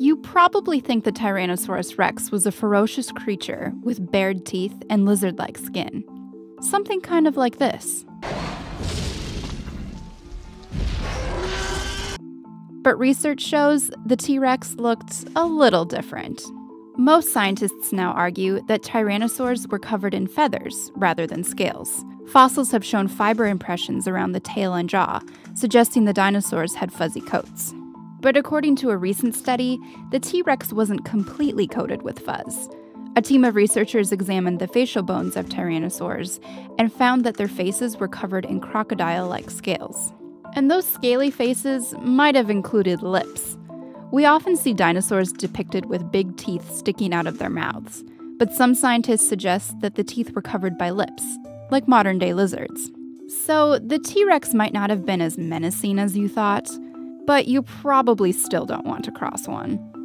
You probably think the Tyrannosaurus rex was a ferocious creature with bared teeth and lizard like skin. Something kind of like this. But research shows the T Rex looked a little different. Most scientists now argue that tyrannosaurs were covered in feathers rather than scales. Fossils have shown fiber impressions around the tail and jaw, suggesting the dinosaurs had fuzzy coats. But according to a recent study, the T Rex wasn't completely coated with fuzz. A team of researchers examined the facial bones of tyrannosaurs and found that their faces were covered in crocodile like scales. And those scaly faces might have included lips. We often see dinosaurs depicted with big teeth sticking out of their mouths, but some scientists suggest that the teeth were covered by lips, like modern day lizards. So the T Rex might not have been as menacing as you thought but you probably still don't want to cross one.